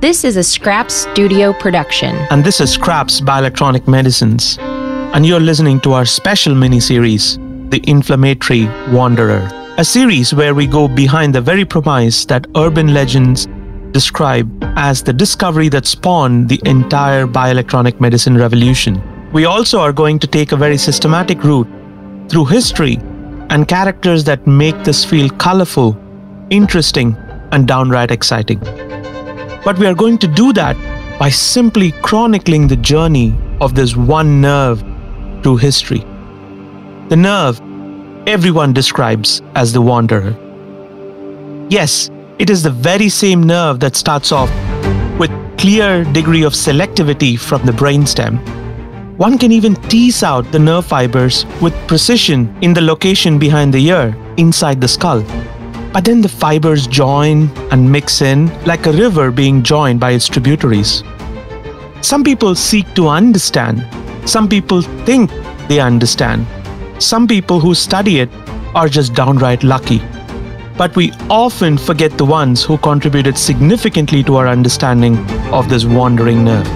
This is a Skraps Studio production. And this is Skraps Bioelectronic Medicines. And you're listening to our special mini series, The Inflammatory Wanderer, a series where we go behind the very premise that urban legends describe as the discovery that spawned the entire bioelectronic medicine revolution. We also are going to take a very systematic route through history and characters that make this feel colorful, interesting, and downright exciting. But we are going to do that by simply chronicling the journey of this one nerve through history. The nerve everyone describes as the wanderer. Yes, it is the very same nerve that starts off with clear degree of selectivity from the brainstem. One can even tease out the nerve fibers with precision in the location behind the ear, inside the skull. But then the fibers join and mix in like a river being joined by its tributaries. Some people seek to understand, some people think they understand, some people who study it are just downright lucky. But we often forget the ones who contributed significantly to our understanding of this wandering nerve.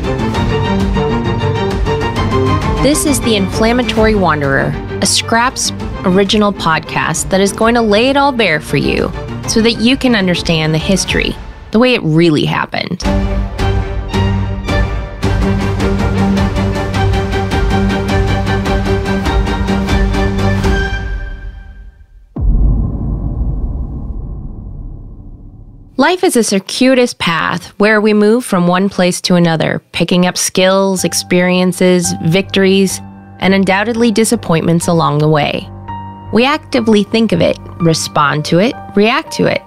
This is The Inflammatory Wanderer, a Skraps original podcast that is going to lay it all bare for you so that you can understand the history, the way it really happened. Life is a circuitous path where we move from one place to another, picking up skills, experiences, victories, and undoubtedly disappointments along the way. We actively think of it, respond to it, react to it.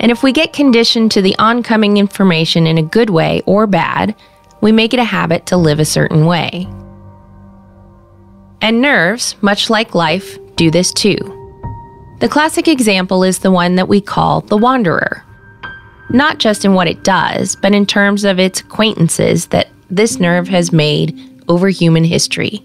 And if we get conditioned to the oncoming information in a good way or bad, we make it a habit to live a certain way. And nerves, much like life, do this too. The classic example is the one that we call the wanderer. Not just in what it does, but in terms of its acquaintances that this nerve has made over human history.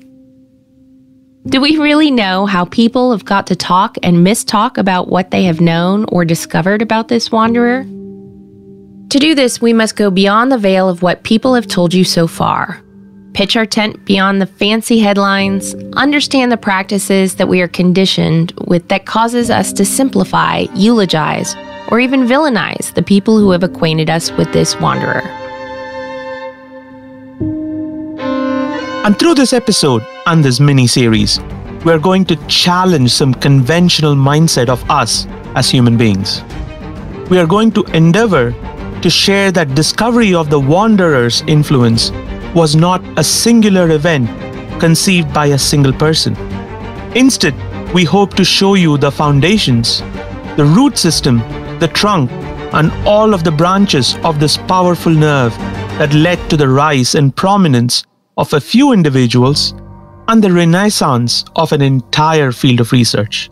Do we really know how people have got to talk and mistalk about what they have known or discovered about this wanderer? To do this, we must go beyond the veil of what people have told you so far. Pitch our tent beyond the fancy headlines, understand the practices that we are conditioned with that causes us to simplify, eulogize, or even villainize the people who have acquainted us with this wanderer. And through this episode and this mini series, we're going to challenge some conventional mindset of us as human beings. We are going to endeavor to share that discovery of the wanderer's influence was not a singular event conceived by a single person. Instead, we hope to show you the foundations, the root system, the trunk, and all of the branches of this powerful nerve that led to the rise and prominence of a few individuals and the renaissance of an entire field of research.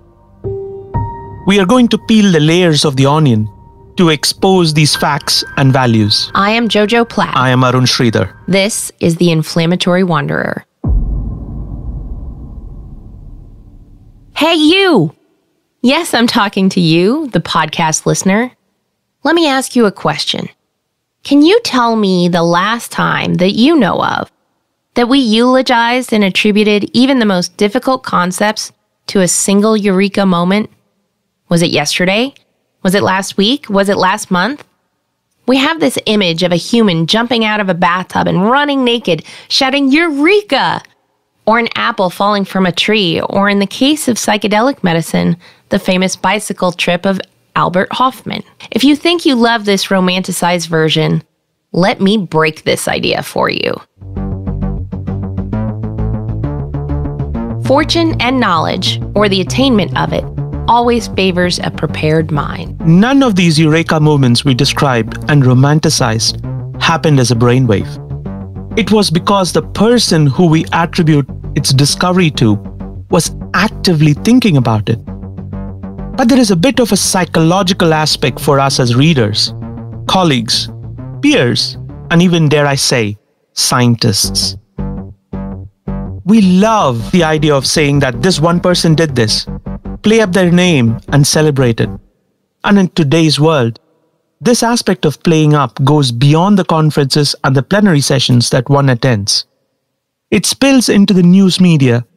We are going to peel the layers of the onion to expose these facts and values. I am Jojo Platt. I am Arun Sridhar. This is The Inflammatory Wanderer. Hey, you! Yes, I'm talking to you, the podcast listener. Let me ask you a question. Can you tell me the last time that you know of that we eulogized and attributed even the most difficult concepts to a single eureka moment? Was it yesterday? Was it last week? Was it last month? We have this image of a human jumping out of a bathtub and running naked, shouting, Eureka! Or an apple falling from a tree, or in the case of psychedelic medicine, the famous bicycle trip of Albert Hofmann. If you think you love this romanticized version, let me break this idea for you. Fortune and knowledge, or the attainment of it, always favors a prepared mind. None of these eureka moments we described and romanticized happened as a brainwave. It was because the person who we attribute its discovery to was actively thinking about it. But there is a bit of a psychological aspect for us as readers, colleagues, peers, and even, dare I say, scientists. We love the idea of saying that this one person did this, play up their name and celebrate it. And in today's world, this aspect of playing up goes beyond the conferences and the plenary sessions that one attends. It spills into the news media,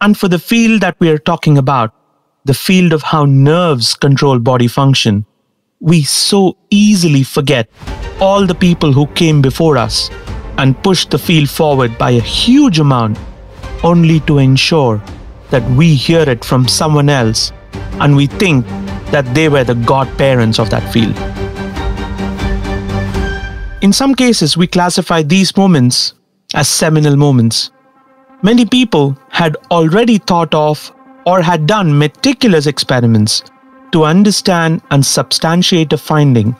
and for the field that we are talking about, the field of how nerves control body function, we so easily forget all the people who came before us and pushed the field forward by a huge amount, only to ensure that we hear it from someone else and we think that they were the godparents of that field. In some cases, we classify these moments as seminal moments. Many people had already thought of or had done meticulous experiments to understand and substantiate a finding,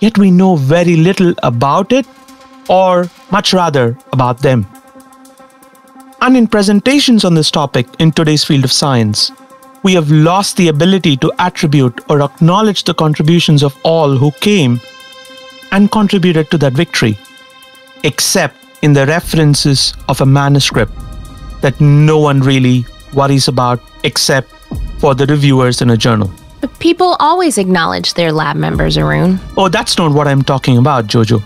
yet we know very little about it or much rather about them. And in presentations on this topic in today's field of science, we have lost the ability to attribute or acknowledge the contributions of all who came and contributed to that victory, except in the references of a manuscript that no one really worries about except for the reviewers in a journal. But people always acknowledge their lab members, Arun. Oh, that's not what I'm talking about, Jojo.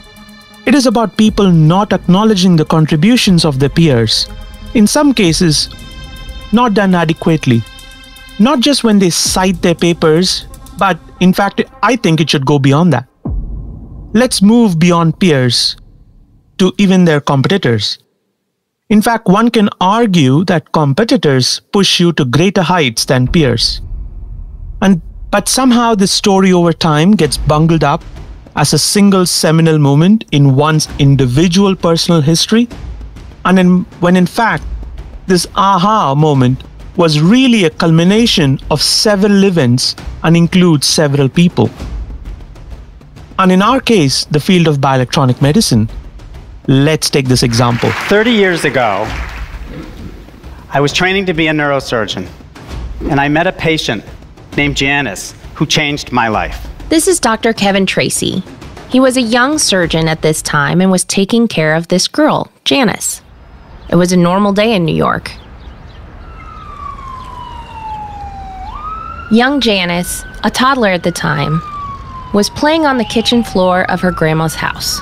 It is about people not acknowledging the contributions of their peers. In some cases, not done adequately. Not just when they cite their papers, but in fact, I think it should go beyond that. Let's move beyond peers to even their competitors. In fact, one can argue that competitors push you to greater heights than peers. And but somehow this story over time gets bungled up as a single seminal moment in one's individual personal history, and in, when in fact, this aha moment was really a culmination of several events and includes several people. And in our case, the field of bioelectronic medicine, let's take this example. 30 years ago, I was training to be a neurosurgeon, and I met a patient named Janice who changed my life. This is Dr. Kevin Tracey. He was a young surgeon at this time and was taking care of this girl, Janice. It was a normal day in New York. Young Janice, a toddler at the time, was playing on the kitchen floor of her grandma's house.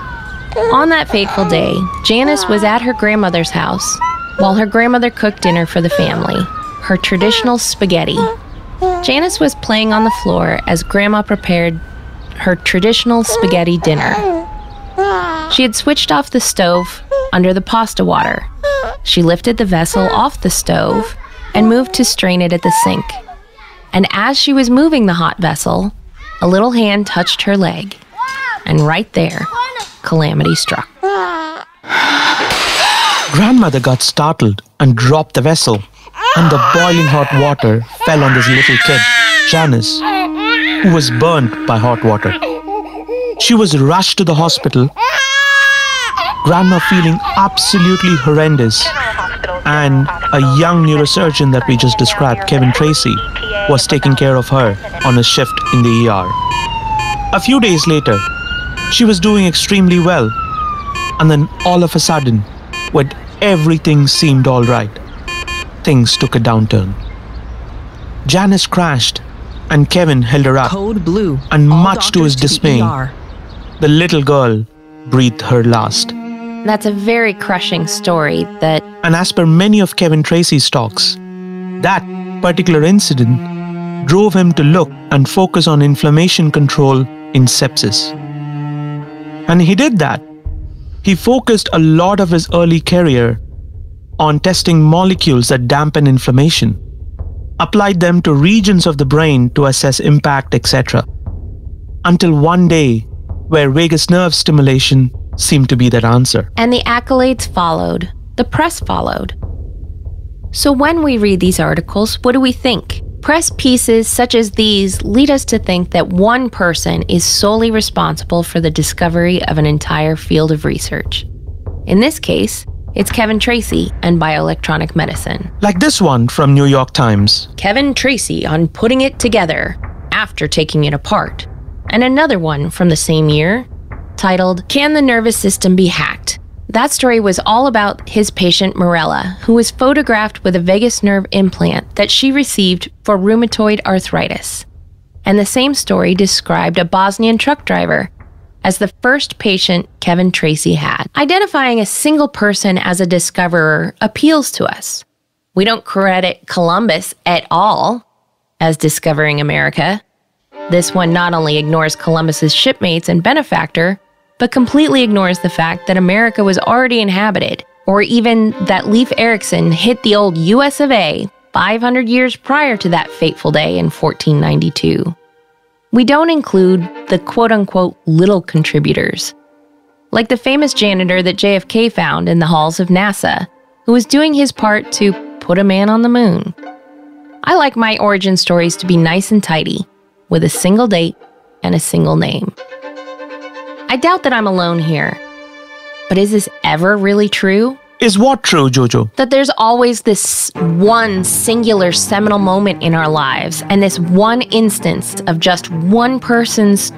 On that fateful day, Janice was at her grandmother's house while her grandmother cooked dinner for the family, her traditional spaghetti. Janice was playing on the floor as Grandma prepared her traditional spaghetti dinner. She had switched off the stove under the pasta water. She lifted the vessel off the stove and moved to strain it at the sink. And as she was moving the hot vessel, a little hand touched her leg. And right there, calamity struck. Grandmother got startled and dropped the vessel, and the boiling hot water fell on this little kid, Janice, who was burnt by hot water. She was rushed to the hospital, Grandma feeling absolutely horrendous, and a young neurosurgeon that we just described, Kevin Tracey, was taking care of her on a shift in the ER. A few days later, she was doing extremely well, and then all of a sudden, when everything seemed all right, things took a downturn. Janice crashed, and Kevin held her up. Code blue. And All much to his dismay, ER. The little girl breathed her last. That's a very crushing story that And as per many of Kevin Tracey's talks, that particular incident drove him to look and focus on inflammation control in sepsis. And he did that. He focused a lot of his early career on testing molecules that dampen inflammation, applied them to regions of the brain to assess impact, etc. Until one day, where vagus nerve stimulation seemed to be that answer. and the accolades followed. The press followed. So when we read these articles, what do we think? Press pieces such as these lead us to think that one person is solely responsible for the discovery of an entire field of research. In this case, it's Kevin Tracey and bioelectronic medicine. Like this one from New York Times. Kevin Tracey on putting it together after taking it apart. And another one from the same year titled Can the Nervous System Be Hacked? That story was all about his patient Morella, who was photographed with a vagus nerve implant that she received for rheumatoid arthritis. And the same story described a Bosnian truck driver as the first patient Kevin Tracey had. Identifying a single person as a discoverer appeals to us. We don't credit Columbus at all as discovering America. This one not only ignores Columbus's shipmates and benefactor, but completely ignores the fact that America was already inhabited, or even that Leif Erikson hit the old US of A 500 years prior to that fateful day in 1492. We don't include the quote unquote little contributors, like the famous janitor that JFK found in the halls of NASA, who was doing his part to put a man on the moon. I like my origin stories to be nice and tidy, with a single date and a single name. I doubt that I'm alone here. But is this ever really true? Is what true, Jojo? That there's always this one singular seminal moment in our lives, and this one instance of just one person's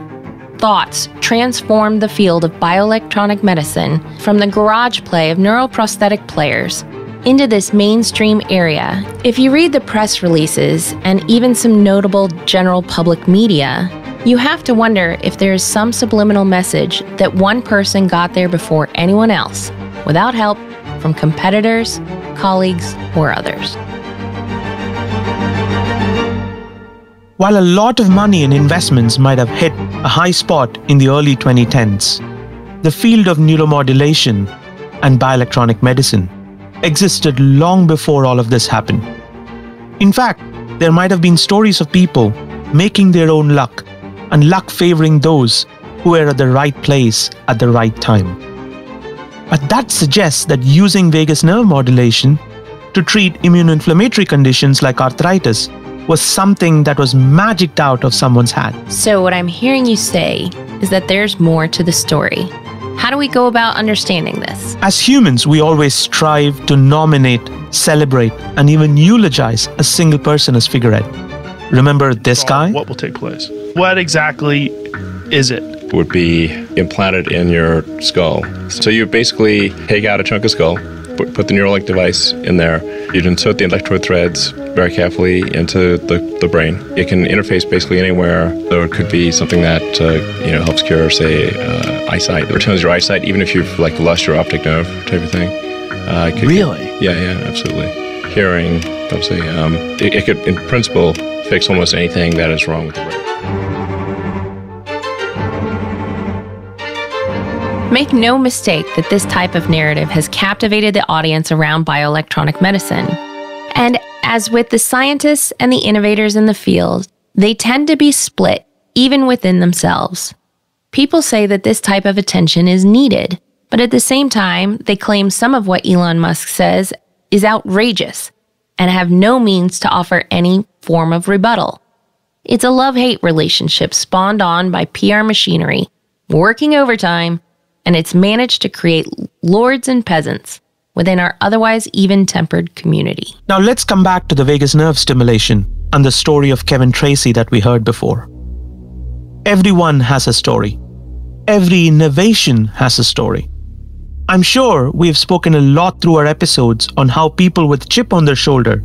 thoughts transformed the field of bioelectronic medicine from the garage play of neuroprosthetic players into this mainstream area. If you read the press releases and even some notable general public media, you have to wonder if there is some subliminal message that one person got there before anyone else, without help from competitors, colleagues, or others. While a lot of money and investments might have hit a high spot in the early 2010s, the field of neuromodulation and bioelectronic medicine existed long before all of this happened. In fact, there might have been stories of people making their own luck and luck favoring those who were at the right place at the right time. But that suggests that using vagus nerve modulation to treat immunoinflammatory conditions like arthritis was something that was magicked out of someone's hat. So, what I'm hearing you say is that there's more to the story. How do we go about understanding this? As humans, we always strive to nominate, celebrate, and even eulogize a single person as figurehead. Remember this guy? What will take place? What exactly is it? Would be implanted in your skull. So you basically take out a chunk of skull, put, put the Neuralink device in there. You'd insert the electrode threads very carefully into the, the brain. It can interface basically anywhere. So it could be something that uh, you know helps cure, say, uh, eyesight, returns your eyesight, even if you've like lost your optic nerve type of thing. Uh, could, really? Yeah, yeah, absolutely. Hearing, obviously, um, it, it could, in principle, fix almost anything that is wrong with the brain. Make no mistake that this type of narrative has captivated the audience around bioelectronic medicine. And as with the scientists and the innovators in the field, they tend to be split even within themselves. People say that this type of attention is needed, but at the same time, they claim some of what Elon Musk says is outrageous and have no means to offer any form of rebuttal. It's a love hate relationship spawned on by PR machinery, working overtime, and it's managed to create lords and peasants within our otherwise even tempered community. Now let's come back to the vagus nerve stimulation and the story of Kevin Tracey that we heard before. Everyone has a story. Every innovation has a story. I'm sure we have spoken a lot through our episodes on how people with chip on their shoulder,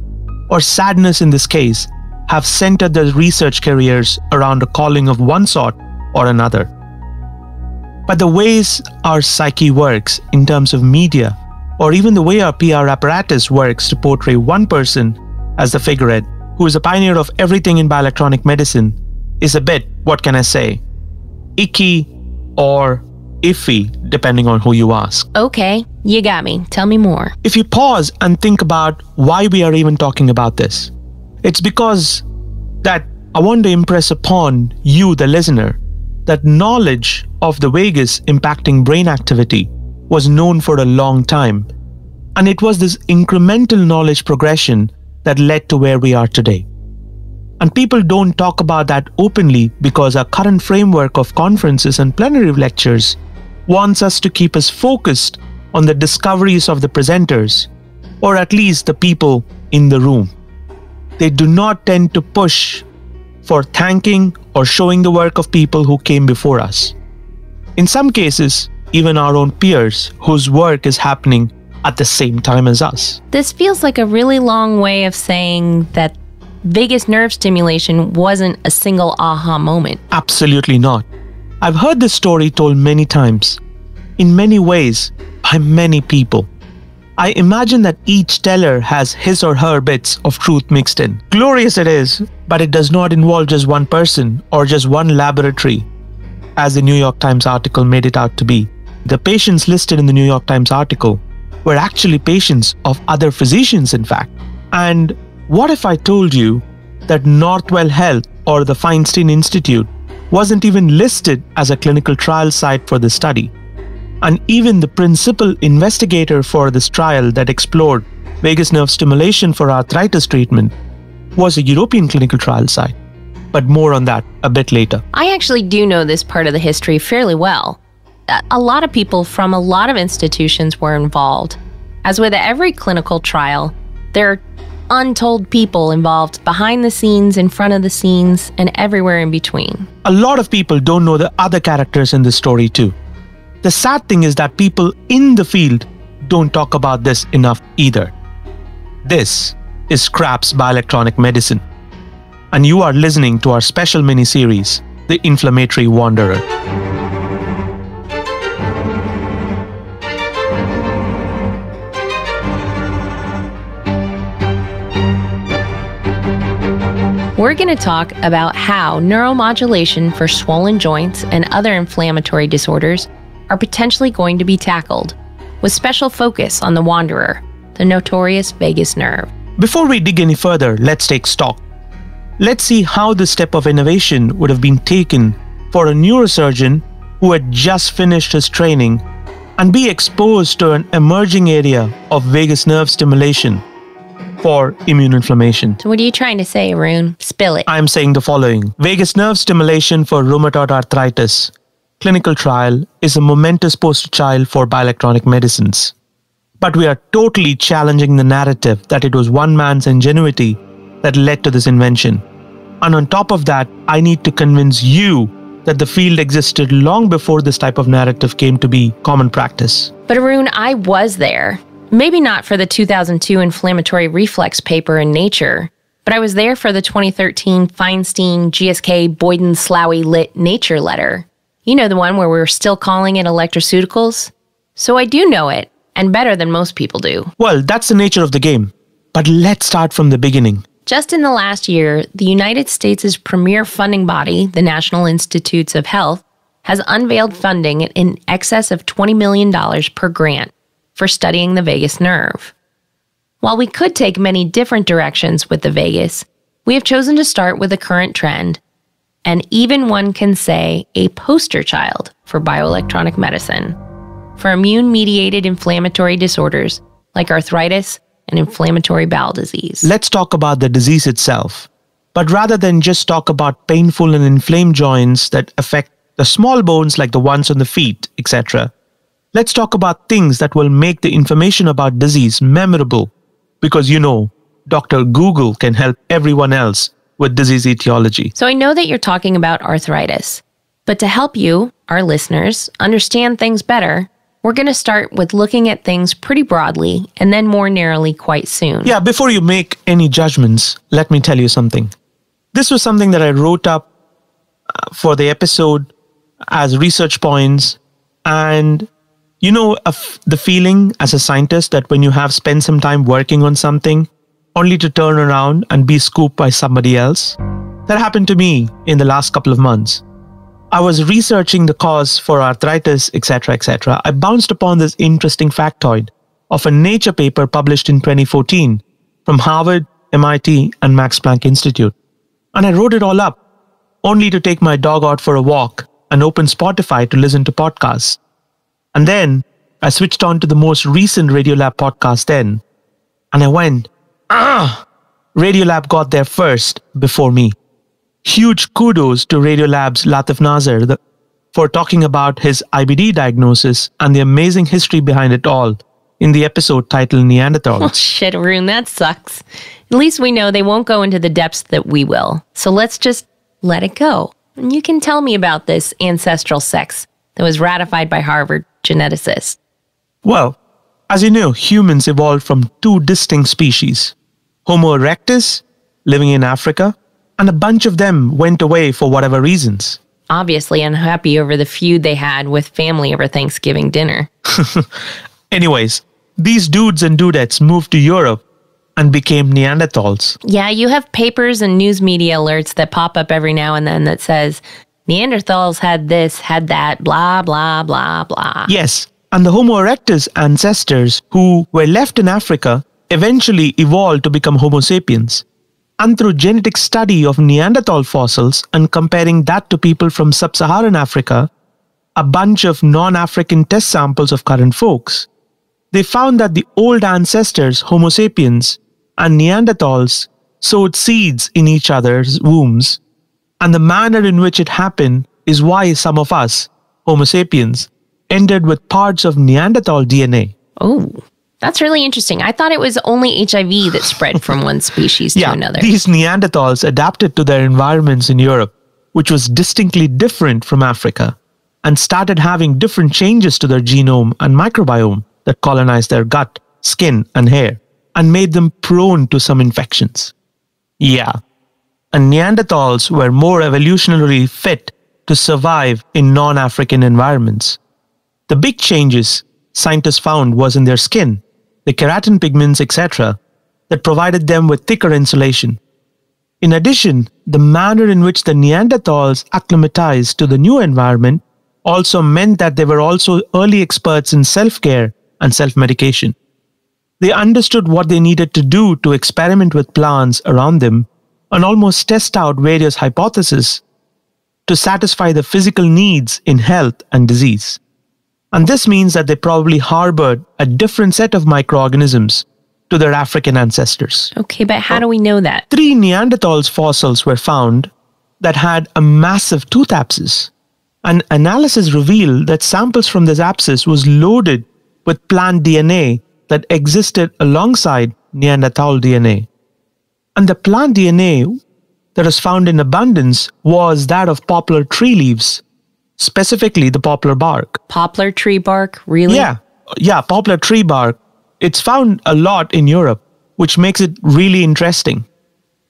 or sadness in this case, have centered their research careers around a calling of one sort or another. But the ways our psyche works in terms of media, or even the way our PR apparatus works to portray one person as the figurehead who is a pioneer of everything in bioelectronic medicine, is a bit, what can I say, icky or iffy, depending on who you ask. Okay, you got me. Tell me more. If you pause and think about why we are even talking about this, it's because that I want to impress upon you, the listener, that knowledge of the vagus impacting brain activity was known for a long time. And it was this incremental knowledge progression that led to where we are today. And people don't talk about that openly because our current framework of conferences and plenary lectures wants us to keep us focused on the discoveries of the presenters, or at least the people in the room. They do not tend to push for thanking or showing the work of people who came before us. In some cases, even our own peers whose work is happening at the same time as us. This feels like a really long way of saying that vagus nerve stimulation wasn't a single aha moment. Absolutely not. I've heard this story told many times, in many ways, by many people. I imagine that each teller has his or her bits of truth mixed in. Glorious it is, but it does not involve just one person or just one laboratory, as the New York Times article made it out to be. The patients listed in the New York Times article were actually patients of other physicians, in fact. And what if I told you that Northwell Health or the Feinstein Institute wasn't even listed as a clinical trial site for the study? And even the principal investigator for this trial that explored vagus nerve stimulation for arthritis treatment was a European clinical trial site. But more on that a bit later. I actually do know this part of the history fairly well. A lot of people from a lot of institutions were involved. As with every clinical trial, there are untold people involved behind the scenes, in front of the scenes, and everywhere in between. A lot of people don't know the other characters in this story, too. The sad thing is that people in the field don't talk about this enough either. This is Skraps Bioelectronic Medicine, and you are listening to our special mini series, The Inflammatory Wanderer. We're going to talk about how neuromodulation for swollen joints and other inflammatory disorders are potentially going to be tackled, with special focus on the wanderer, the notorious vagus nerve. Before we dig any further, let's take stock. Let's see how this step of innovation would have been taken for a neurosurgeon who had just finished his training and be exposed to an emerging area of vagus nerve stimulation for immune inflammation. So, what are you trying to say, Arun? Spill it. I'm saying the following Vagus nerve stimulation for rheumatoid arthritis clinical trial is a momentous poster child for bioelectronic medicines. But we are totally challenging the narrative that it was one man's ingenuity that led to this invention. And on top of that, I need to convince you that the field existed long before this type of narrative came to be common practice. But Arun, I was there. Maybe not for the 2002 inflammatory reflex paper in Nature, but I was there for the 2013 Feinstein GSK Boyden Slaoui lit Nature letter. You know the one where we're still calling it electroceuticals? So I do know it, and better than most people do. Well, that's the nature of the game. But let's start from the beginning. Just in the last year, the United States' premier funding body, the National Institutes of Health, has unveiled funding in excess of $20 million per grant for studying the vagus nerve. While we could take many different directions with the vagus, we have chosen to start with the current trend, and even one can say a poster child for bioelectronic medicine, for immune mediated inflammatory disorders like arthritis and inflammatory bowel disease. Let's talk about the disease itself. But rather than just talk about painful and inflamed joints that affect the small bones like the ones on the feet, etc., Let's talk about things that will make the information about disease memorable. Because you know, Dr. Google can help everyone else with disease etiology. So I know that you're talking about arthritis. But to help you, our listeners, understand things better, we're going to start with looking at things pretty broadly and then more narrowly quite soon. Yeah, before you make any judgments, let me tell you something. This was something that I wrote up uh, for the episode as research points, and you know the feeling as a scientist that when you have spent some time working on something only to turn around and be scooped by somebody else that happened to me in the last couple of months i was researching the cause for arthritis etc etc i bounced upon this interesting factoid of a nature paper published in 2014 from harvard mit and max planck institute and i wrote it all up only to take my dog out for a walk and open spotify to listen to podcasts and then I switched on to the most recent Radiolab podcast then. And I went, ah! Radiolab got there first before me. Huge kudos to Radiolab's Latif Nasser the, for talking about his IBD diagnosis and the amazing history behind it all in the episode titled Neanderthals. Oh, shit, Arun, that sucks. At least we know they won't go into the depths that we will. So let's just let it go. And you can tell me about this ancestral sex that was ratified by Harvard geneticists? Well, as you know, humans evolved from two distinct species Homo erectus living in Africa, and a bunch of them went away for whatever reasons. Obviously unhappy over the feud they had with family over Thanksgiving dinner. Anyways, these dudes and dudettes moved to Europe and became Neanderthals. Yeah, you have papers and news media alerts that pop up every now and then that says Neanderthals had this, had that, blah, blah, blah, blah. Yes, and the Homo erectus ancestors who were left in Africa eventually evolved to become Homo sapiens. And through genetic study of Neanderthal fossils and comparing that to people from sub Saharan Africa, a bunch of non African test samples of current folks, they found that the old ancestors, Homo sapiens, and Neanderthals sowed seeds in each other's wombs. And the manner in which it happened is why some of us, Homo sapiens, ended with parts of Neanderthal DNA. Oh, that's really interesting. I thought it was only HIV that spread from one species to yeah, another. These Neanderthals adapted to their environments in Europe, which was distinctly different from Africa, and started having different changes to their genome and microbiome that colonized their gut, skin, and hair, and made them prone to some infections. Yeah, and Neanderthals were more evolutionarily fit to survive in non African environments. The big changes scientists found was in their skin, the keratin pigments, etc., that provided them with thicker insulation. In addition, the manner in which the Neanderthals acclimatized to the new environment also meant that they were also early experts in self care and self medication. They understood what they needed to do to experiment with plants around them and almost test out various hypotheses to satisfy the physical needs in health and disease. And this means that they probably harbored a different set of microorganisms to their African ancestors. Okay, but how do we know that? Three Neanderthals fossils were found that had a massive tooth abscess. An analysis revealed that samples from this abscess was loaded with plant DNA that existed alongside Neanderthal DNA. And the plant DNA that was found in abundance was that of poplar tree leaves, specifically the poplar bark. Poplar tree bark? Really? Yeah, yeah, poplar tree bark. It's found a lot in Europe, which makes it really interesting.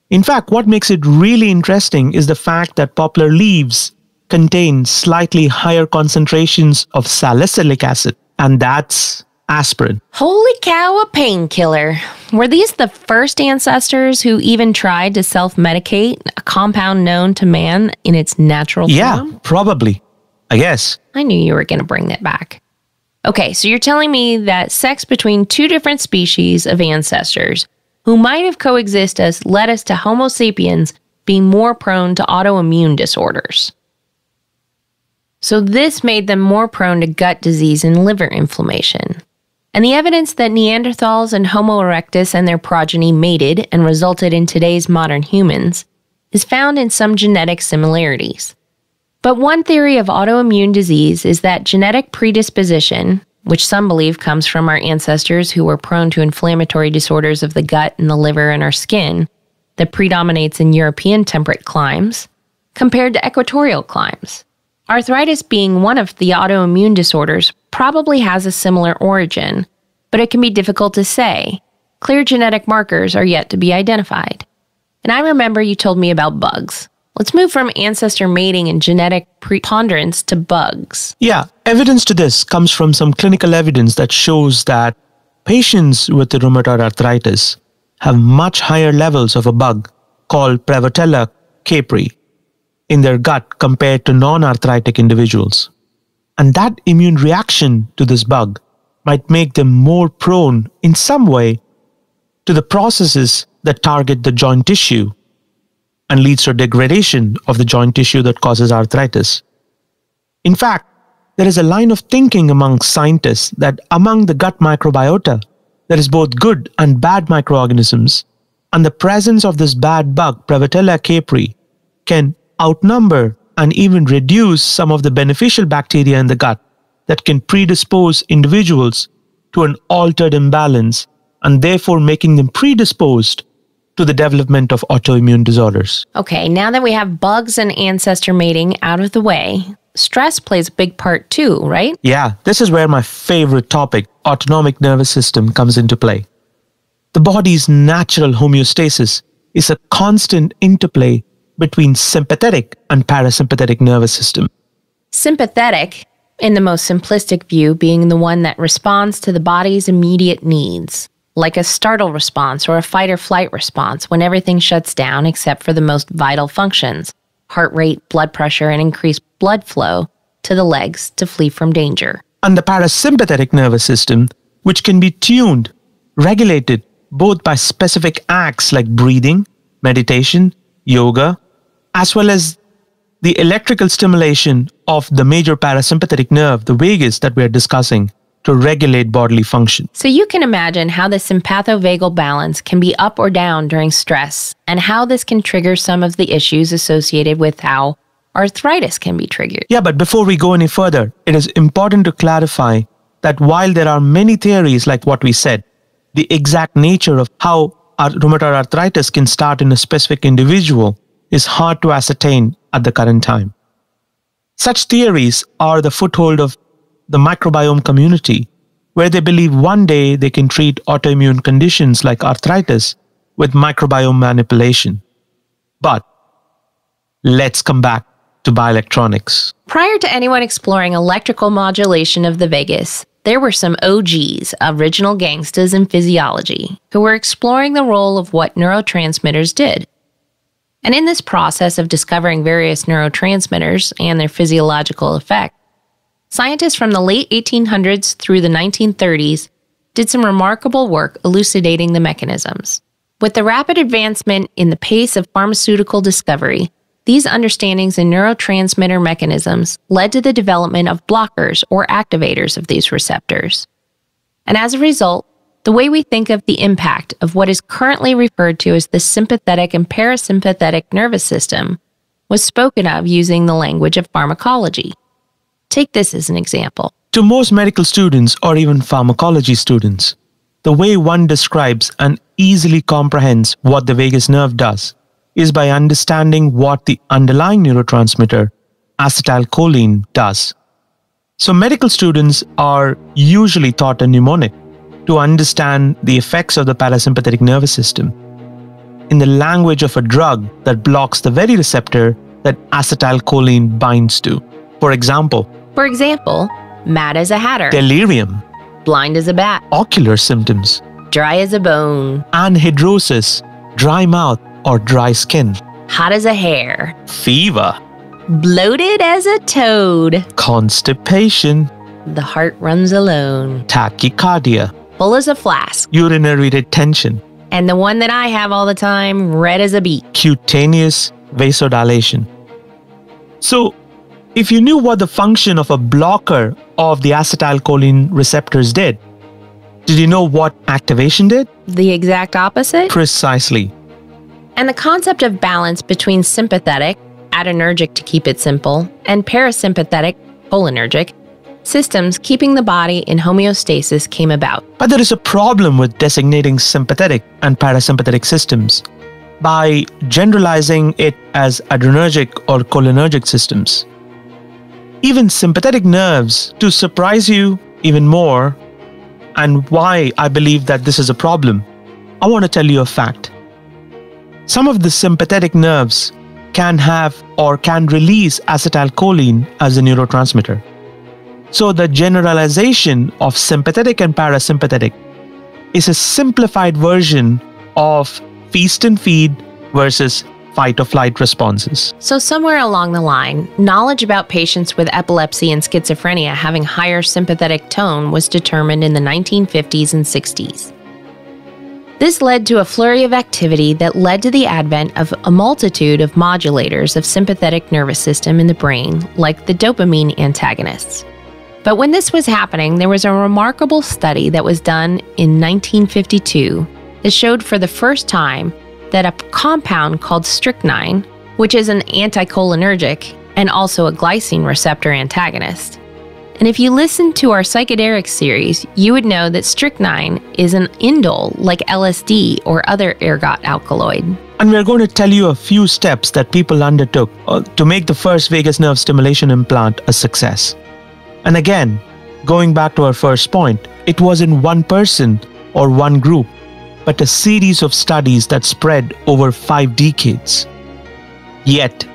In fact, what makes it really interesting is the fact that poplar leaves contain slightly higher concentrations of salicylic acid, and that's aspirin. Holy cow, a painkiller. Were these the first ancestors who even tried to self medicate a compound known to man in its natural Yeah, form? Yeah, probably. I guess. I knew you were going to bring that back. Okay, so you're telling me that sex between two different species of ancestors who might have coexisted has led us to Homo sapiens being more prone to autoimmune disorders. So, this made them more prone to gut disease and liver inflammation. And the evidence that Neanderthals and Homo erectus and their progeny mated and resulted in today's modern humans is found in some genetic similarities. But one theory of autoimmune disease is that genetic predisposition, which some believe comes from our ancestors who were prone to inflammatory disorders of the gut and the liver and our skin, that predominates in European temperate climes compared to equatorial climes. Arthritis being one of the autoimmune disorders probably has a similar origin, but it can be difficult to say. Clear genetic markers are yet to be identified. And I remember you told me about bugs. Let's move from ancestor mating and genetic preponderance to bugs. Yeah, evidence to this comes from some clinical evidence that shows that patients with rheumatoid arthritis have much higher levels of a bug called Prevotella copri in their gut compared to non arthritic individuals. And that immune reaction to this bug might make them more prone in some way to the processes that target the joint tissue and leads to degradation of the joint tissue that causes arthritis. In fact, there is a line of thinking among scientists that among the gut microbiota, there is both good and bad microorganisms, and the presence of this bad bug, Prevotella copri, can outnumber and even reduce some of the beneficial bacteria in the gut that can predispose individuals to an altered imbalance and therefore making them predisposed to the development of autoimmune disorders. Okay, now that we have bugs and ancestor mating out of the way, stress plays a big part too, right? Yeah, this is where my favorite topic, autonomic nervous system, comes into play. The body's natural homeostasis is a constant interplay between sympathetic and parasympathetic nervous system. Sympathetic, in the most simplistic view, being the one that responds to the body's immediate needs, like a startle response or a fight or flight response when everything shuts down except for the most vital functions heart rate, blood pressure, and increased blood flow to the legs to flee from danger. And the parasympathetic nervous system, which can be tuned, regulated both by specific acts like breathing, meditation, yoga, as well as the electrical stimulation of the major parasympathetic nerve, the vagus that we are discussing, to regulate bodily function. So you can imagine how the sympathovagal balance can be up or down during stress and how this can trigger some of the issues associated with how arthritis can be triggered. Yeah, but before we go any further, it is important to clarify that while there are many theories like what we said, the exact nature of how rheumatoid arthritis can start in a specific individual is hard to ascertain at the current time. Such theories are the foothold of the microbiome community, where they believe one day they can treat autoimmune conditions like arthritis with microbiome manipulation. But let's come back to bioelectronics. Prior to anyone exploring electrical modulation of the vagus, there were some OGs, original gangstas in physiology, who were exploring the role of what neurotransmitters did. And in this process of discovering various neurotransmitters and their physiological effect, scientists from the late 1800s through the 1930s did some remarkable work elucidating the mechanisms. With the rapid advancement in the pace of pharmaceutical discovery, these understandings in neurotransmitter mechanisms led to the development of blockers or activators of these receptors. And as a result, the way we think of the impact of what is currently referred to as the sympathetic and parasympathetic nervous system was spoken of using the language of pharmacology. Take this as an example. To most medical students or even pharmacology students, the way one describes and easily comprehends what the vagus nerve does is by understanding what the underlying neurotransmitter, acetylcholine, does. So, medical students are usually taught a mnemonic to understand the effects of the parasympathetic nervous system in the language of a drug that blocks the very receptor that acetylcholine binds to. For example, for example, mad as a hatter, delirium, blind as a bat, ocular symptoms, dry as a bone, anhidrosis, dry mouth, or dry skin, hot as a hare, fever, bloated as a toad, constipation, the heart runs alone, tachycardia, full as a flask, urinary retention, and the one that I have all the time, red as a beet, cutaneous vasodilation. So, if you knew what the function of a blocker of the acetylcholine receptors did, did you know what activation did? The exact opposite? Precisely. And the concept of balance between sympathetic, adrenergic to keep it simple, and parasympathetic, cholinergic, systems keeping the body in homeostasis came about. But there is a problem with designating sympathetic and parasympathetic systems by generalizing it as adrenergic or cholinergic systems. Even sympathetic nerves, to surprise you even more, and why I believe that this is a problem, I want to tell you a fact. Some of the sympathetic nerves can have or can release acetylcholine as a neurotransmitter. So the generalization of sympathetic and parasympathetic is a simplified version of feast and feed versus fight or flight responses. So, somewhere along the line, knowledge about patients with epilepsy and schizophrenia having higher sympathetic tone was determined in the 1950s and 60s. This led to a flurry of activity that led to the advent of a multitude of modulators of sympathetic nervous system in the brain, like the dopamine antagonists. But when this was happening, there was a remarkable study that was done in 1952 that showed for the first time that a compound called strychnine, which is an anticholinergic and also a glycine receptor antagonist, and if you listen to our psychedelic series, you would know that strychnine is an indole like LSD or other ergot alkaloid. And we're going to tell you a few steps that people undertook uh, to make the first vagus nerve stimulation implant a success. And again, going back to our first point, it was in one person or one group. But a series of studies that spread over five decades. Yet,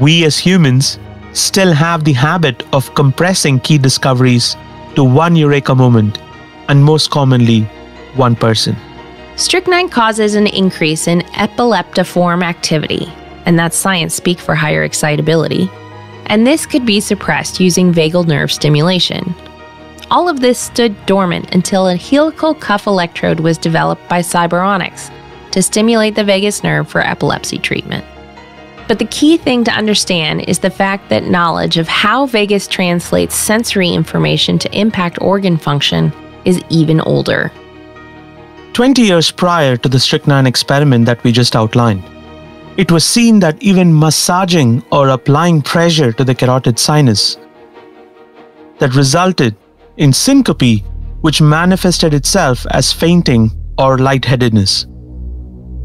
we as humans still have the habit of compressing key discoveries to one eureka moment, and most commonly, one person. Strychnine causes an increase in epileptiform activity, and that's science speak for higher excitability. And this could be suppressed using vagal nerve stimulation. All of this stood dormant until a helical cuff electrode was developed by Cyberonics to stimulate the vagus nerve for epilepsy treatment. But the key thing to understand is the fact that knowledge of how vagus translates sensory information to impact organ function is even older. 20 years prior to the strychnine experiment that we just outlined, it was seen that even massaging or applying pressure to the carotid sinus that resulted in syncope, which manifested itself as fainting or lightheadedness.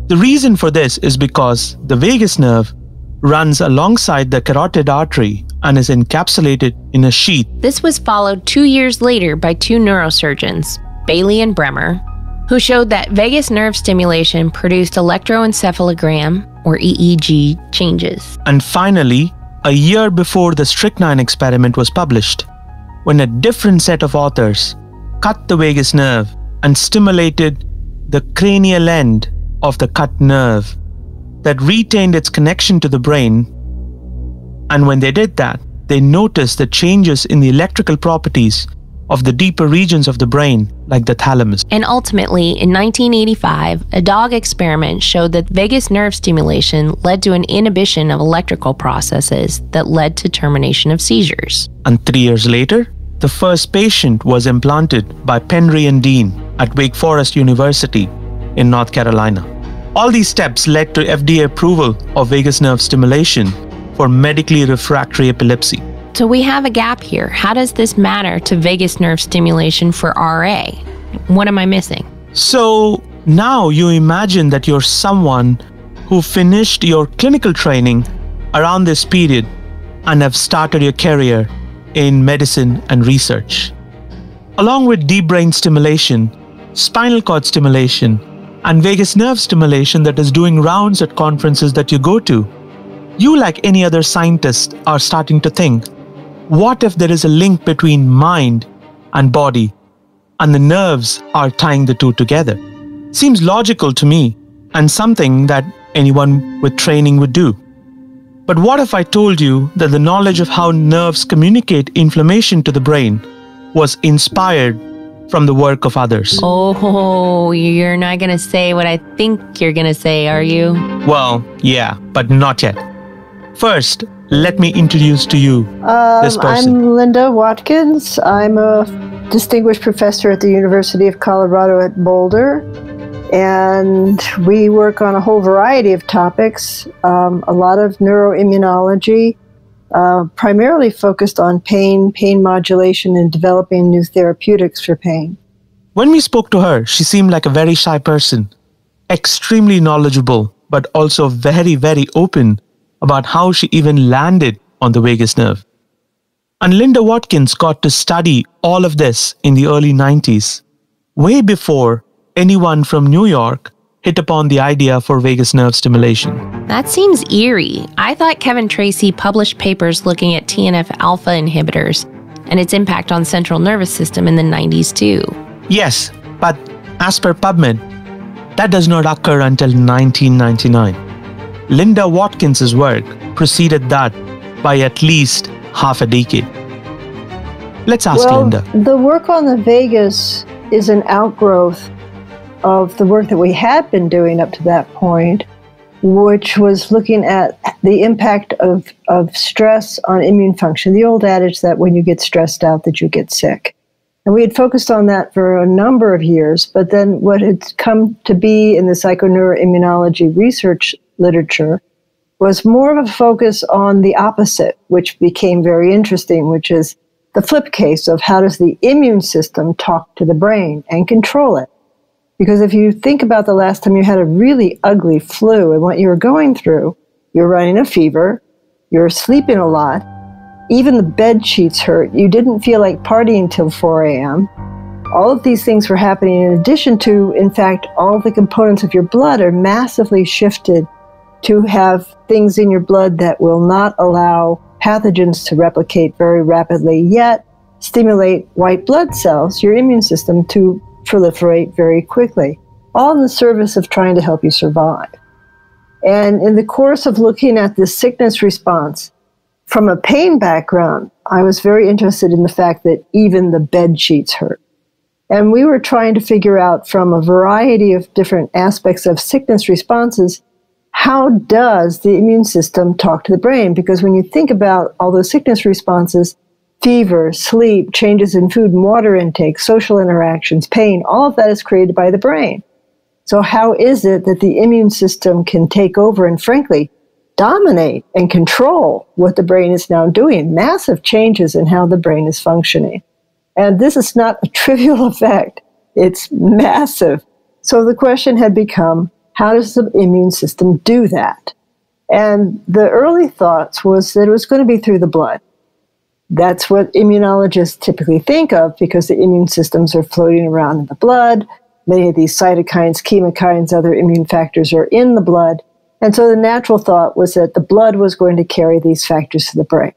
The reason for this is because the vagus nerve runs alongside the carotid artery and is encapsulated in a sheath. This was followed two years later by two neurosurgeons, Bailey and Bremer, who showed that vagus nerve stimulation produced electroencephalogram, or EEG, changes. And finally, a year before the strychnine experiment was published, when a different set of authors cut the vagus nerve and stimulated the cranial end of the cut nerve that retained its connection to the brain. And when they did that, they noticed the changes in the electrical properties of the deeper regions of the brain, like the thalamus. And ultimately, in 1985, a dog experiment showed that vagus nerve stimulation led to an inhibition of electrical processes that led to termination of seizures. And three years later, the first patient was implanted by Penry and Dean at Wake Forest University in North Carolina. All these steps led to FDA approval of vagus nerve stimulation for medically refractory epilepsy. So we have a gap here. How does this matter to vagus nerve stimulation for RA? What am I missing? So now you imagine that you're someone who finished your clinical training around this period and have started your career in medicine and research. Along with deep brain stimulation, spinal cord stimulation, and vagus nerve stimulation that is doing rounds at conferences that you go to, you, like any other scientist, are starting to think what if there is a link between mind and body, and the nerves are tying the two together? Seems logical to me, and something that anyone with training would do. But what if I told you that the knowledge of how nerves communicate inflammation to the brain was inspired from the work of others? Oh, you're not going to say what I think you're going to say, are you? Well, yeah, but not yet. First, let me introduce to you Um, this person. I'm Linda Watkins. I'm a distinguished professor at the University of Colorado at Boulder. And we work on a whole variety of topics, um, a lot of neuroimmunology, uh, primarily focused on pain, pain modulation, and developing new therapeutics for pain. When we spoke to her, she seemed like a very shy person, extremely knowledgeable, but also very, very open about how she even landed on the vagus nerve. And Linda Watkins got to study all of this in the early 90s, way before anyone from New York hit upon the idea for vagus nerve stimulation. That seems eerie. I thought Kevin Tracey published papers looking at TNF alpha inhibitors and its impact on central nervous system in the 90s too. Yes, but as per PubMed, that does not occur until 1999. Linda Watkins's work preceded that by at least half a decade. Let's ask well, Linda. the work on the vagus is an outgrowth of the work that we had been doing up to that point, which was looking at the impact of, of stress on immune function. The old adage that when you get stressed out that you get sick. And we had focused on that for a number of years, but then what had come to be in the psychoneuroimmunology research literature was more of a focus on the opposite, which became very interesting, which is the flip case of how does the immune system talk to the brain and control it. Because if you think about the last time you had a really ugly flu and what you were going through, you're running a fever, you're sleeping a lot, even the bed sheets hurt, you didn't feel like partying till 4 a.m., All of these things were happening in addition to, in fact, all the components of your blood are massively shifted to have things in your blood that will not allow pathogens to replicate very rapidly, yet stimulate white blood cells, your immune system, to proliferate very quickly, all in the service of trying to help you survive. And in the course of looking at this sickness response, from a pain background, I was very interested in the fact that even the bed sheets hurt. And we were trying to figure out from a variety of different aspects of sickness responses how does the immune system talk to the brain? Because when you think about all those sickness responses, fever, sleep, changes in food and water intake, social interactions, pain, all of that is created by the brain. So, how is it that the immune system can take over and, frankly, dominate and control what the brain is now doing? Massive changes in how the brain is functioning. And this is not a trivial effect, it's massive. So, the question had become how does the immune system do that? And the early thoughts was that it was going to be through the blood. That's what immunologists typically think of because the immune systems are floating around in the blood. Many of these cytokines, chemokines, other immune factors are in the blood. And so the natural thought was that the blood was going to carry these factors to the brain.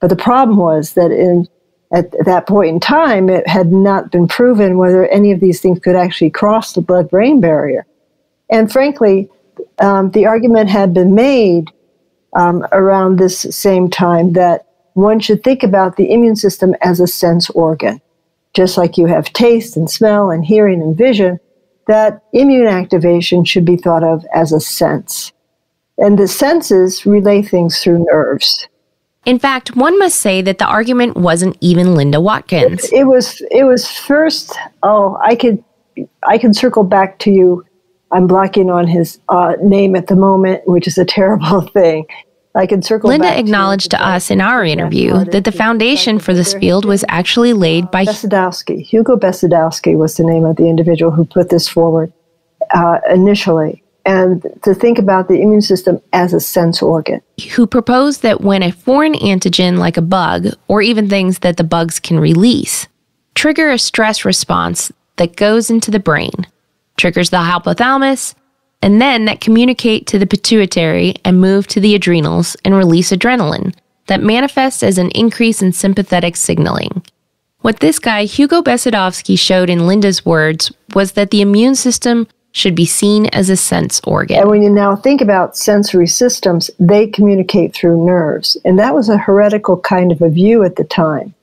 But the problem was that in at that point in time, it had not been proven whether any of these things could actually cross the blood brain barrier. And frankly, um, the argument had been made um, around this same time that one should think about the immune system as a sense organ. Just like you have taste and smell and hearing and vision, that immune activation should be thought of as a sense. And the senses relay things through nerves. In fact, one must say that the argument wasn't even Linda Watkins. It, it was it was first oh, I could I can circle back to you. I'm blocking on his uh, name at the moment, which is a terrible thing. I can circle Linda acknowledged to, to us in our interview that the foundation for this field was actually laid by Besedovsky. Hugo Besedovsky was the name of the individual who put this forward uh, initially. And to think about the immune system as a sense organ. Who proposed that when a foreign antigen like a bug, or even things that the bugs can release, trigger a stress response that goes into the brain, triggers the hypothalamus, and then that communicate to the pituitary and move to the adrenals and release adrenaline that manifests as an increase in sympathetic signaling. What this guy, Hugo Besedovsky, showed in Linda's words was that the immune system should be seen as a sense organ. And when you now think about sensory systems, they communicate through nerves. And that was a heretical kind of a view at the time.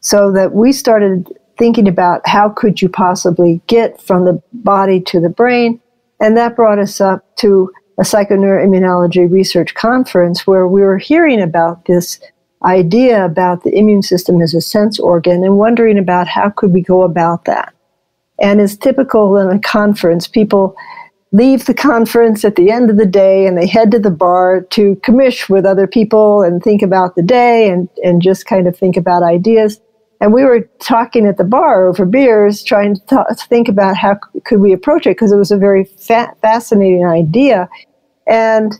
So that we started thinking about how could you possibly get from the body to the brain and that brought us up to a psychoneuroimmunology research conference where we were hearing about this idea about the immune system as a sense organ and wondering about how could we go about that. And as typical in a conference, people leave the conference at the end of the day and they head to the bar to commish with other people and think about the day and, and just kind of think about ideas. And we were talking at the bar over beers, trying to, th- think about how c- could we approach it because it was a very fa- fascinating idea. And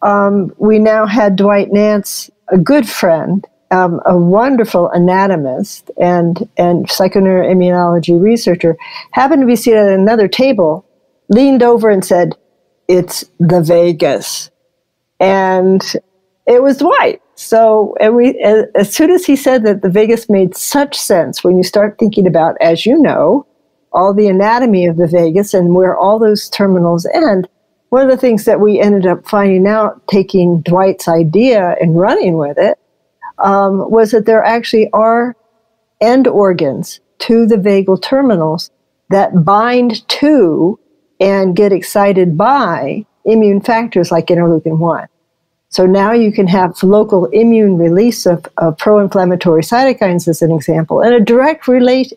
um, we now had Dwight Nance, a good friend, um, a wonderful anatomist and and psychoneuroimmunology researcher, happened to be seated at another table, leaned over and said, "It's the vagus," and it was Dwight. So, and we, as soon as he said that the vagus made such sense when you start thinking about, as you know, all the anatomy of the vagus and where all those terminals end, one of the things that we ended up finding out, taking Dwight's idea and running with it, um, was that there actually are end organs to the vagal terminals that bind to and get excited by immune factors like interleukin 1. So now you can have local immune release of, of pro-inflammatory cytokines as an example, and a direct relate,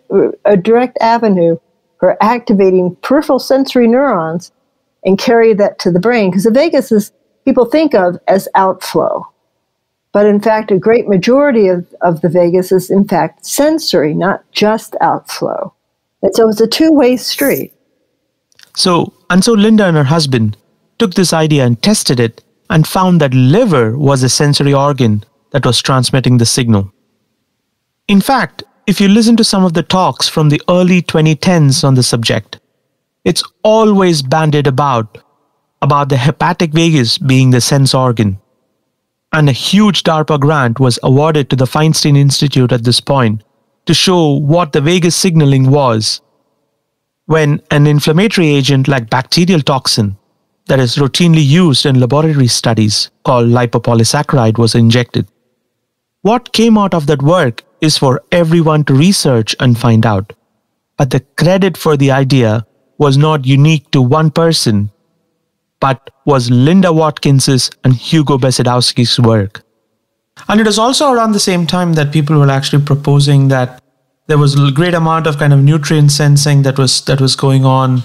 a direct avenue for activating peripheral sensory neurons and carry that to the brain. Because the vagus is people think of as outflow. But in fact, a great majority of, of the vagus is in fact sensory, not just outflow. And so it's a two-way street. So, and so Linda and her husband took this idea and tested it and found that liver was a sensory organ that was transmitting the signal. In fact, if you listen to some of the talks from the early 2010s on the subject, it's always bandied about about the hepatic vagus being the sense organ. And a huge DARPA grant was awarded to the Feinstein Institute at this point to show what the vagus signaling was when an inflammatory agent like bacterial toxin that is routinely used in laboratory studies called lipopolysaccharide was injected. What came out of that work is for everyone to research and find out. But the credit for the idea was not unique to one person, but was Linda Watkins's and Hugo Besedovsky's work. And it was also around the same time that people were actually proposing that there was a great amount of kind of nutrient sensing that was that was going on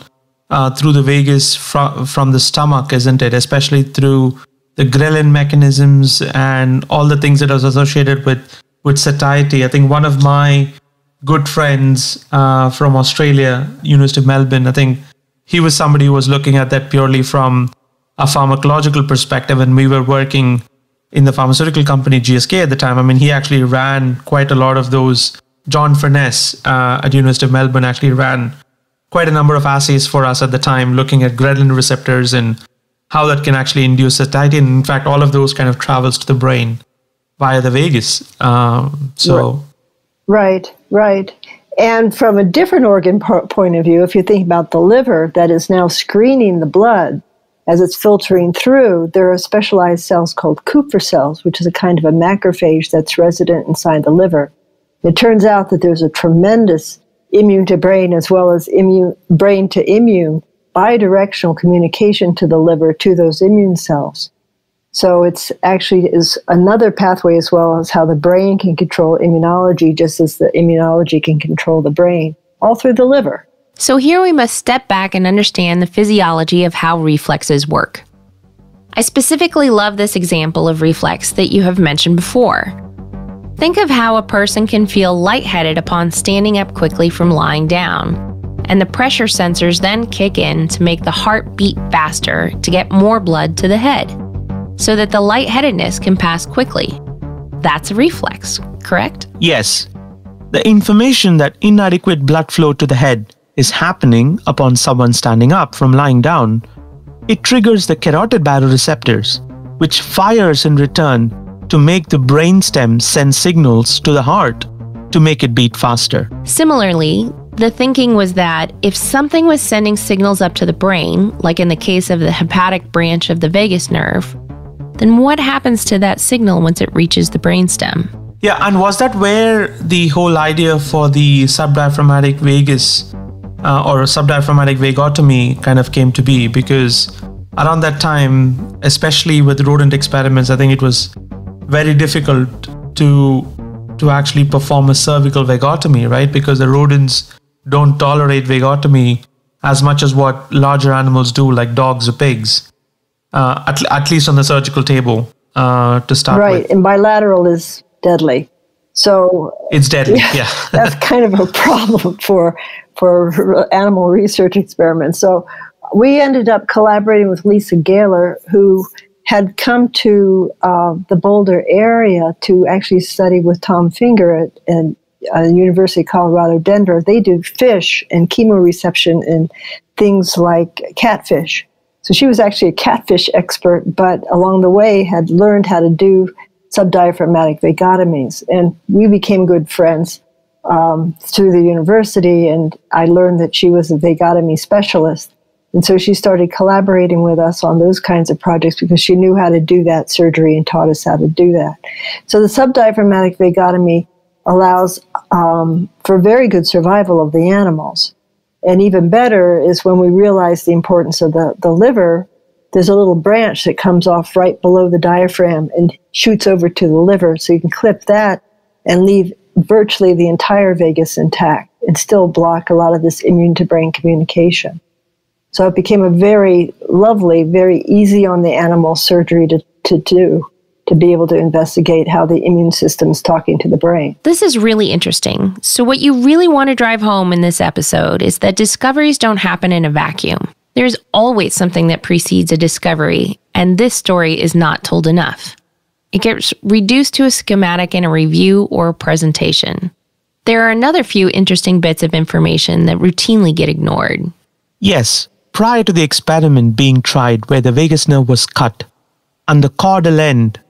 uh, through the vagus from from the stomach, isn't it? Especially through the ghrelin mechanisms and all the things that was associated with with satiety. I think one of my good friends uh, from Australia, University of Melbourne, I think he was somebody who was looking at that purely from a pharmacological perspective, and we were working in the pharmaceutical company GSK at the time. I mean, he actually ran quite a lot of those. John Furness uh, at University of Melbourne actually ran quite a number of assays for us at the time, looking at ghrelin receptors and how that can actually induce satiety. And in fact, all of those kind of travels to the brain via the vagus. Um, so, right, right. And from a different organ point of view, if you think about the liver that is now screening the blood as it's filtering through, there are specialized cells called Kupffer cells, which is a kind of a macrophage that's resident inside the liver. It turns out that there's a tremendous immune to brain as well as immune brain to immune bidirectional communication to the liver to those immune cells. So it's actually is another pathway as well as how the brain can control immunology, just as the immunology can control the brain, all through the liver. So here we must step back and understand the physiology of how reflexes work. I specifically love this example of reflex that you have mentioned before. Think of how a person can feel lightheaded upon standing up quickly from lying down, and the pressure sensors then kick in to make the heart beat faster to get more blood to the head so that the lightheadedness can pass quickly. That's a reflex, correct? Yes. The information that inadequate blood flow to the head is happening upon someone standing up from lying down, it triggers the carotid baroreceptors, which fires in return to make the brainstem send signals to the heart to make it beat faster. Similarly, the thinking was that if something was sending signals up to the brain, like in the case of the hepatic branch of the vagus nerve, then what happens to that signal once it reaches the brainstem? Yeah, and was that where the whole idea for the subdiaphragmatic vagus uh, or subdiaphragmatic vagotomy kind of came to be? Because around that time, especially with rodent experiments, I think it was very difficult to to actually perform a cervical vagotomy, right? Because the rodents don't tolerate vagotomy as much as what larger animals do, like dogs or pigs uh, at, at least on the surgical table uh, to start right. with. Right, and bilateral is deadly. So it's deadly. Yeah, that's kind of a problem for for animal research experiments. So we ended up collaborating with Lisa Goehler, who had come to uh, the Boulder area to actually study with Tom Finger at, at uh, University of Colorado Denver. They do fish and chemoreception and things like catfish. So she was actually a catfish expert, but along the way had learned how to do subdiaphragmatic vagotomies. And we became good friends um, through the university, and I learned that she was a vagotomy specialist. And so she started collaborating with us on those kinds of projects because she knew how to do that surgery and taught us how to do that. So the subdiaphragmatic vagotomy allows um, for very good survival of the animals. And even better is when we realize the importance of the, the liver, there's a little branch that comes off right below the diaphragm and shoots over to the liver. So you can clip that and leave virtually the entire vagus intact and still block a lot of this immune to brain communication. So it became a very lovely, very easy on the animal surgery to, to do to be able to investigate how the immune system is talking to the brain. This is really interesting. So, what you really want to drive home in this episode is that discoveries don't happen in a vacuum. There's always something that precedes a discovery, and this story is not told enough. It gets reduced to a schematic in a review or a presentation. there are another few interesting bits of information that routinely get ignored. Yes, prior to the experiment being tried where the vagus nerve was cut and the caudal end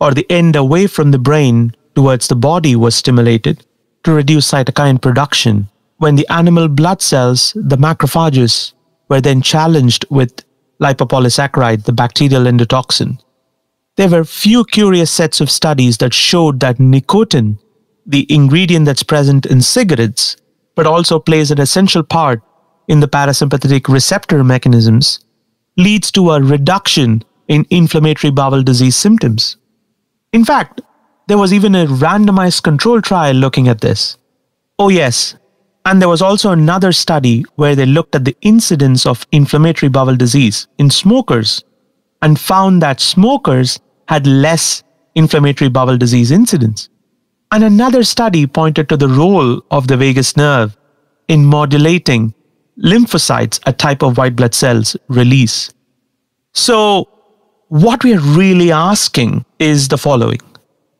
or the end away from the brain towards the body was stimulated to reduce cytokine production, when the animal blood cells, the macrophages, were then challenged with lipopolysaccharide, the bacterial endotoxin. There were few curious sets of studies that showed that nicotine, the ingredient that's present in cigarettes, but also plays an essential part in the parasympathetic receptor mechanisms, leads to a reduction in inflammatory bowel disease symptoms. In fact, there was even a randomized control trial looking at this. Oh, yes, and there was also another study where they looked at the incidence of inflammatory bowel disease in smokers and found that smokers had less inflammatory bowel disease incidence. And another study pointed to the role of the vagus nerve in modulating lymphocytes, a type of white blood cells release. So, what we are really asking is the following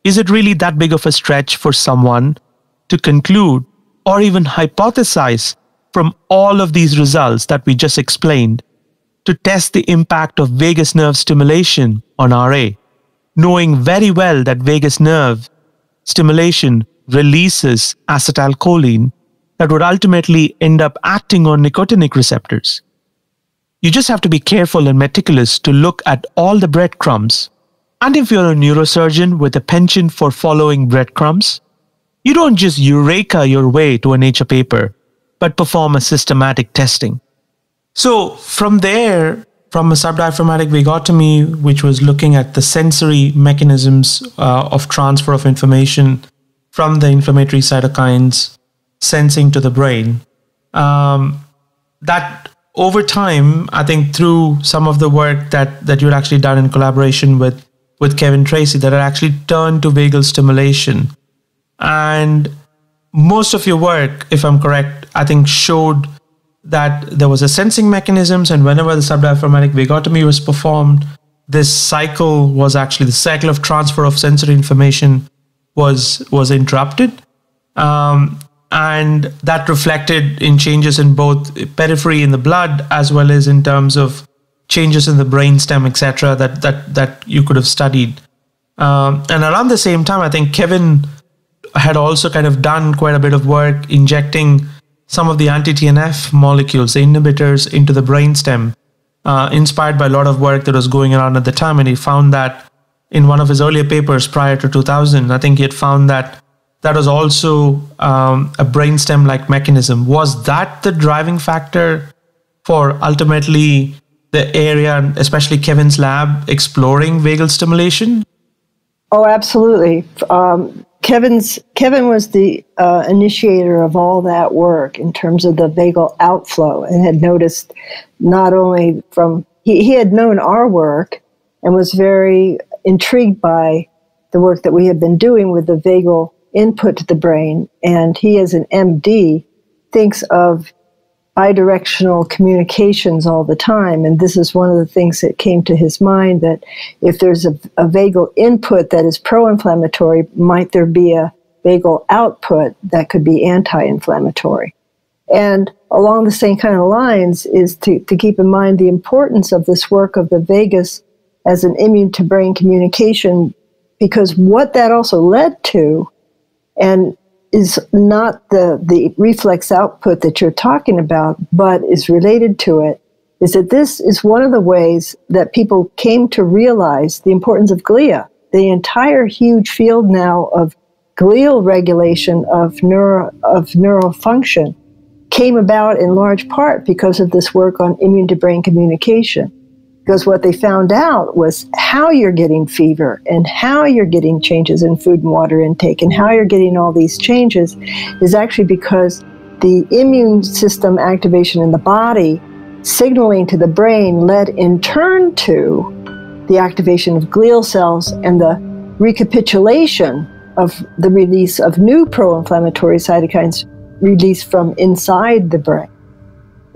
Is it really that big of a stretch for someone to conclude or even hypothesize from all of these results that we just explained to test the impact of vagus nerve stimulation on RA, knowing very well that vagus nerve stimulation releases acetylcholine that would ultimately end up acting on nicotinic receptors. You just have to be careful and meticulous to look at all the breadcrumbs. And if you're a neurosurgeon with a penchant for following breadcrumbs, you don't just eureka your way to a nature paper, but perform a systematic testing. So from there, from a subdiaphragmatic vagotomy, which was looking at the sensory mechanisms uh, of transfer of information from the inflammatory cytokines sensing to the brain, um, that over time, I think through some of the work that that you'd actually done in collaboration with with Kevin Tracey, that had actually turned to vagal stimulation. And most of your work, if I'm correct, I think showed that there was a sensing mechanisms, and whenever the subdiaphragmatic vagotomy was performed, this cycle was actually the cycle of transfer of sensory information was was interrupted, um, and that reflected in changes in both periphery in the blood as well as in terms of changes in the brainstem, etc. That that that you could have studied. Um, and around the same time, I think Kevin had also kind of done quite a bit of work injecting some of the anti-TNF molecules, the inhibitors, into the brainstem, uh, inspired by a lot of work that was going around at the time. And he found that in one of his earlier papers prior to 2000, I think he had found that that was also um, a brainstem-like mechanism. Was that the driving factor for ultimately the area, especially Kevin's lab, exploring vagal stimulation? Oh, absolutely. Um, Kevin's Kevin was the uh, initiator of all that work in terms of the vagal outflow, and had noticed not only from he, he had known our work and was very intrigued by the work that we had been doing with the vagal input to the brain, and he, as an MD, thinks of bidirectional communications all the time. And this is one of the things that came to his mind that if there's a, a vagal input that is pro inflammatory, might there be a vagal output that could be anti inflammatory? And along the same kind of lines is to, to keep in mind the importance of this work of the vagus as an immune to brain communication, because what that also led to, and is not the, the reflex output that you're talking about, but is related to it, is that this is one of the ways that people came to realize the importance of glia. The entire huge field now of glial regulation of neuro of neural function came about in large part because of this work on immune to brain communication. Because what they found out was how you're getting fever and how you're getting changes in food and water intake and how you're getting all these changes is actually because the immune system activation in the body signaling to the brain led in turn to the activation of glial cells and the recapitulation of the release of new pro inflammatory cytokines released from inside the brain.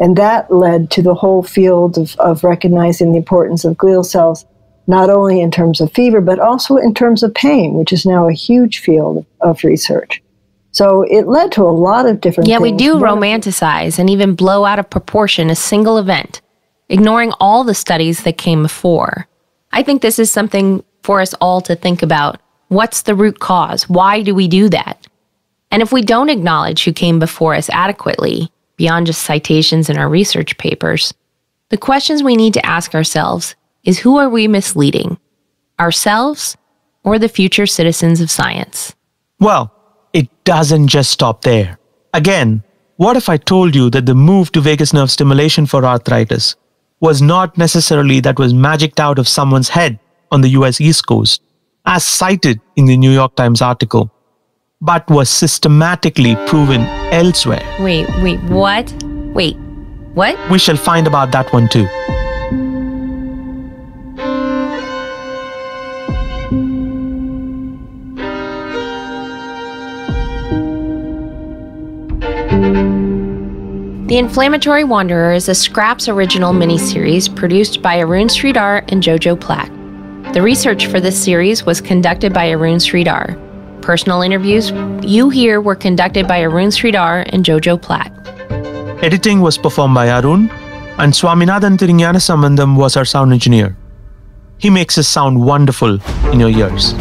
And that led to the whole field of, of recognizing the importance of glial cells, not only in terms of fever, but also in terms of pain, which is now a huge field of research. So it led to a lot of different Yeah, we things. do One of- romanticize and even blow out of proportion a single event, ignoring all the studies that came before. I think this is something for us all to think about. What's the root cause? Why do we do that? And if we don't acknowledge who came before us adequately, beyond just citations in our research papers, the questions we need to ask ourselves is who are we misleading? Ourselves or the future citizens of science? Well, it doesn't just stop there. Again, what if I told you that the move to vagus nerve stimulation for arthritis was not necessarily that was magicked out of someone's head on the US East Coast, as cited in the New York Times article, but was systematically proven elsewhere? Wait, wait, what? Wait, what? We shall find about that one too. The Inflammatory Wanderer is a Skraps original miniseries produced by Arun Sridhar and Jojo Plack. The research for this series was conducted by Arun Sridhar. Personal interviews you hear were conducted by Arun Sridhar and Jojo Platt. Editing was performed by Arun, and Swaminathan Sambandam was our sound engineer. He makes us sound wonderful in your ears.